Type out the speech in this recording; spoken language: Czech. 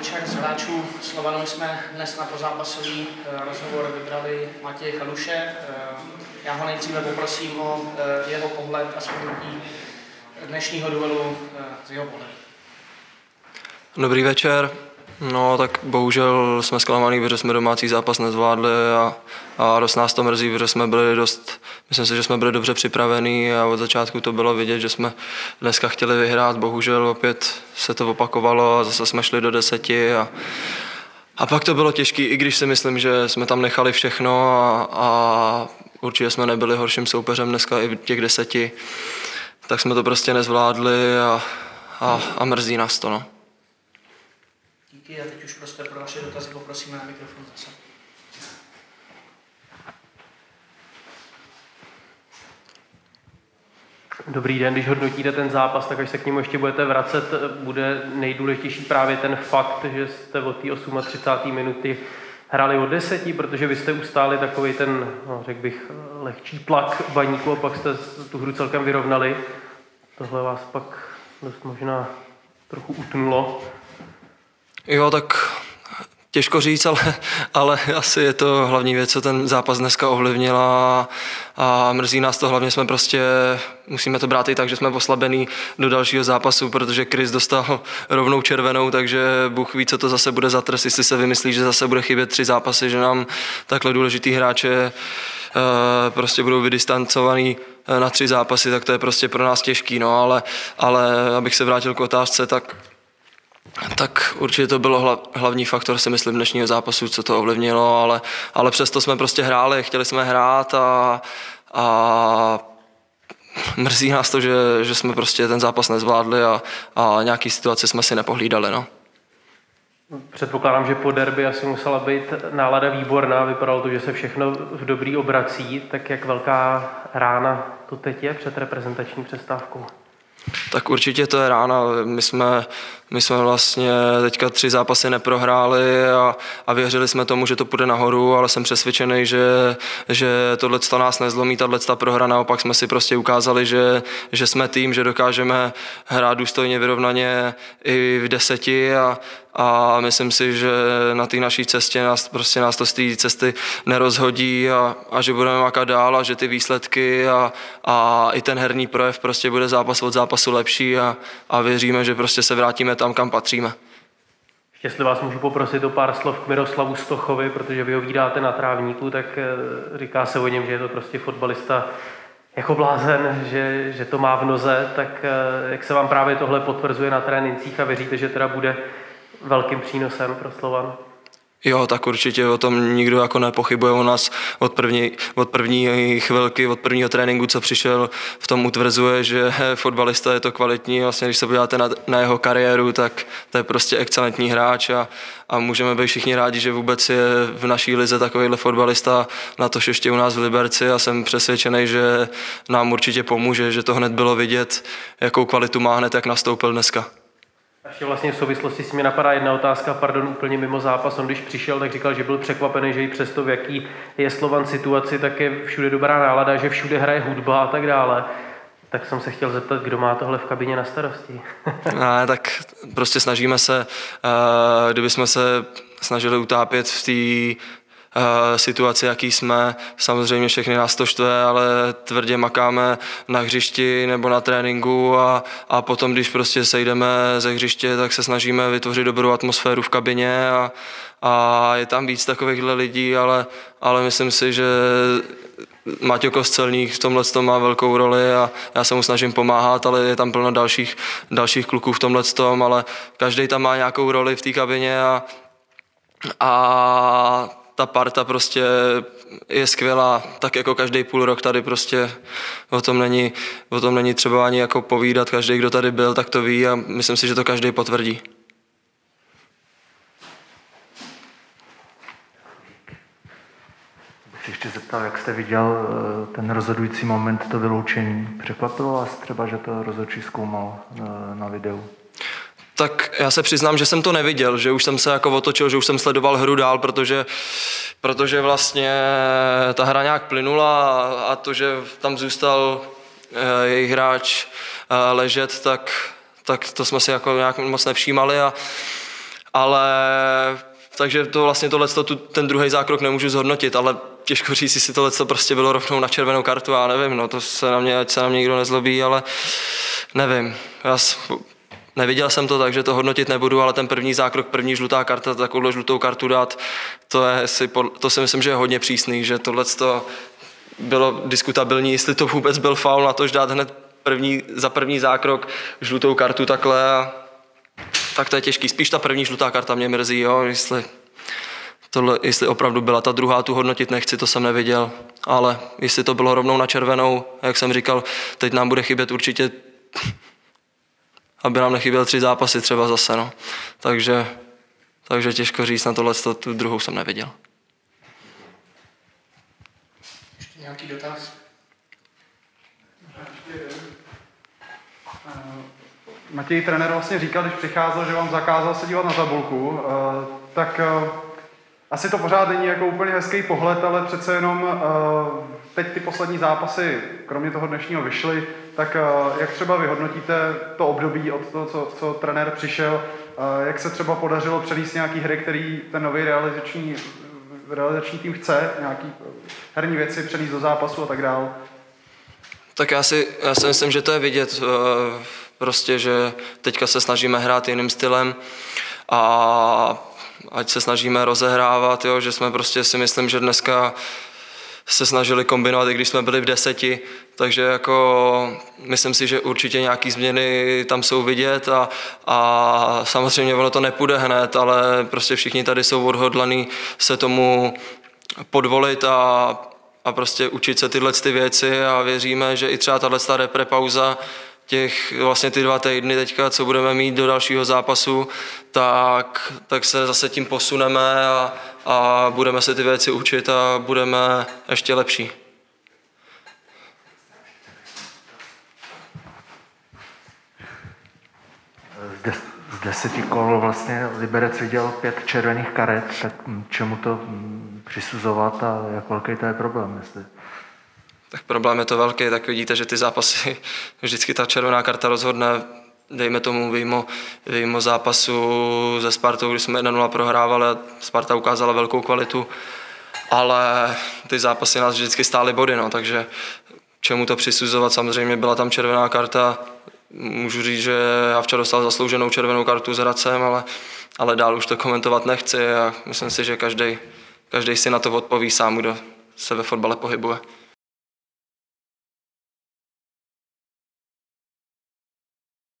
večer z hráčů Slovanu jsme dnes na pozápasový eh, rozhovor vybrali Matěje Chaluše. Eh, já ho nejdříve poprosím o eh, jeho pohled a shrnutí dnešního duelu z jeho pohledu. Dobrý večer. No tak bohužel jsme zklamaný, protože jsme domácí zápas nezvládli a, a dost nás to mrzí, protože jsme byli dost, myslím si, že jsme byli dobře připravení a od začátku to bylo vidět, že jsme dneska chtěli vyhrát, bohužel opět se to opakovalo a zase jsme šli do deseti a, a pak to bylo těžké, i když si myslím, že jsme tam nechali všechno a, a určitě jsme nebyli horším soupeřem dneska i v těch deseti, tak jsme to prostě nezvládli a, a, a mrzí nás to. No. A teď už prostě pro vaše dotazy poprosíme na mikrofon zase. Dobrý den, když hodnotíte ten zápas, tak až se k němu ještě budete vracet, bude nejdůležitější právě ten fakt, že jste od té 38. minuty hráli o deseti, protože vy jste ustáli takový ten, no, řekl bych, lehčí tlak baníku a pak jste tu hru celkem vyrovnali. Tohle vás pak dost možná trochu utnulo. Jo, tak Těžko říct, ale, ale asi je to hlavní věc, co ten zápas dneska ovlivnila a mrzí nás to. Hlavně jsme prostě, musíme to brát i tak, že jsme oslabený do dalšího zápasu, protože Chris dostal rovnou červenou, takže Bůh ví, co to zase bude za trest, jestli se vymyslí, že zase bude chybět tři zápasy, že nám takhle důležitý hráče eh, prostě budou vydistancovaný eh, na tři zápasy, tak to je prostě pro nás těžký, no, ale, ale abych se vrátil k otázce, tak tak určitě to bylo hlavní faktor, si myslím, dnešního zápasu, co to ovlivnilo, ale, ale přesto jsme prostě hráli, chtěli jsme hrát a, a mrzí nás to, že, že jsme prostě ten zápas nezvládli a, a nějaký situace jsme si nepohlídali. No. Předpokládám, že po derby asi musela být nálada výborná, vypadalo to, že se všechno v dobrý obrací, tak jak velká rána to teď je před reprezentační přestávkou? Tak určitě to je rána. My jsme, my jsme vlastně teďka tři zápasy neprohráli a, a věřili jsme tomu, že to půjde nahoru, ale jsem přesvědčený, že, že tohle to nás nezlomí, tato prohra. Naopak jsme si prostě ukázali, že, že jsme tým, že dokážeme hrát důstojně, vyrovnaně i v deseti a, a myslím si, že na té naší cestě nás, prostě nás to z té cesty nerozhodí a, a že budeme makat dál a že ty výsledky a, a i ten herní projev prostě bude zápas od zápasu lepší a, a věříme, že prostě se vrátíme tam, kam patříme. Jestli vás můžu poprosit o pár slov k Miroslavu Stochovi, protože vy ho vydáte na trávníku, tak eh, říká se o něm, že je to prostě fotbalista jako blázen, že, že to má v noze, tak eh, jak se vám právě tohle potvrzuje na trénincích a věříte, že teda bude velkým přínosem pro Slovan. Jo, tak určitě o tom nikdo jako nepochybuje o nás od první, od první chvilky, od prvního tréninku, co přišel, v tom utvrzuje, že fotbalista je to kvalitní. Vlastně, když se podíváte na, na jeho kariéru, tak to je prostě excelentní hráč a, a můžeme být všichni rádi, že vůbec je v naší lize takovýhle fotbalista, na to ještě u nás v Liberci a jsem přesvědčený, že nám určitě pomůže, že to hned bylo vidět, jakou kvalitu má hned, jak nastoupil dneska. Ještě vlastně v souvislosti s mě napadá jedna otázka, pardon, úplně mimo zápas. On když přišel, tak říkal, že byl překvapený, že i přesto, v jaký je Slovan situaci, tak je všude dobrá nálada, že všude hraje hudba a tak dále. Tak jsem se chtěl zeptat, kdo má tohle v kabině na starosti. ne, tak prostě snažíme se, uh, kdyby jsme se snažili utápět v té Eh, situaci, jaký jsme. Samozřejmě všechny nás to štve, ale tvrdě makáme na hřišti nebo na tréninku a, a potom, když prostě sejdeme ze hřiště, tak se snažíme vytvořit dobrou atmosféru v kabině a, a je tam víc takovýchhle lidí, ale, ale myslím si, že Maťo Kostelník v tomhle tom má velkou roli a já se mu snažím pomáhat, ale je tam plno dalších, dalších kluků v tomhle tom, ale každý tam má nějakou roli v té kabině a, a ta parta prostě je skvělá, tak jako každý půl rok tady prostě o tom není, o tom není třeba ani jako povídat, každý, kdo tady byl, tak to ví a myslím si, že to každý potvrdí. Bych ještě zeptal, jak jste viděl eh, ten rozhodující moment, to vyloučení. Překvapilo vás třeba, že to rozhodčí zkoumal eh, na videu? Tak já se přiznám, že jsem to neviděl, že už jsem se jako otočil, že už jsem sledoval hru dál, protože, protože vlastně ta hra nějak plynula a, to, že tam zůstal e, jejich hráč e, ležet, tak, tak to jsme si jako nějak moc nevšímali a, ale takže to vlastně tohle, ten druhý zákrok nemůžu zhodnotit, ale těžko říct, jestli tohle prostě bylo rovnou na červenou kartu, já nevím, no to se na mě, ať se na mě nikdo nezlobí, ale nevím. Já Neviděl jsem to, takže to hodnotit nebudu, ale ten první zákrok, první žlutá karta, takovou žlutou kartu dát, to, je si, to si myslím, že je hodně přísný, že tohle bylo diskutabilní, jestli to vůbec byl faul na to, že dát hned první, za první zákrok žlutou kartu takhle a tak to je těžký. Spíš ta první žlutá karta mě mrzí, jo, jestli, tohle, jestli opravdu byla ta druhá, tu hodnotit nechci, to jsem neviděl. Ale jestli to bylo rovnou na červenou, jak jsem říkal, teď nám bude chybět určitě, aby nám nechyběl tři zápasy třeba zase, no. Takže, takže těžko říct na tohle, tu druhou jsem neviděl. Ještě nějaký dotaz? Matěj trenér vlastně říkal, když přicházel, že vám zakázal se dívat na tabulku, eh, tak eh, asi to pořád není jako úplně hezký pohled, ale přece jenom eh, teď ty poslední zápasy, kromě toho dnešního, vyšly, tak jak třeba vyhodnotíte to období od toho, co, co trenér přišel, jak se třeba podařilo přelíst nějaký hry, který ten nový realizační, realizační tým chce, nějaký herní věci přelíst do zápasu a tak dále? Tak já si, já si myslím, že to je vidět Prostě, že teďka se snažíme hrát jiným stylem a ať se snažíme rozehrávat, jo, že jsme prostě si myslím, že dneska se snažili kombinovat, i když jsme byli v deseti, takže jako myslím si, že určitě nějaké změny tam jsou vidět a, a samozřejmě ono to nepůjde hned, ale prostě všichni tady jsou odhodlaní se tomu podvolit a, a prostě učit se tyhle ty věci a věříme, že i třeba tahle repre pauza těch vlastně ty dva týdny teďka, co budeme mít do dalšího zápasu, tak, tak se zase tím posuneme a, a budeme se ty věci učit a budeme ještě lepší. Z deseti kol vlastně Liberec viděl pět červených karet, tak čemu to přisuzovat a jak velký to je problém, jestli tak problém je to velký, tak vidíte, že ty zápasy, vždycky ta červená karta rozhodne, dejme tomu vyjmo, vyjmo zápasu ze Spartou, kdy jsme 1-0 prohrávali a Sparta ukázala velkou kvalitu, ale ty zápasy nás vždycky stály body, no, takže čemu to přisuzovat, samozřejmě byla tam červená karta, můžu říct, že já včera dostal zaslouženou červenou kartu s Hradcem, ale, ale dál už to komentovat nechci a myslím si, že každý, každý si na to odpoví sám, kdo se ve fotbale pohybuje.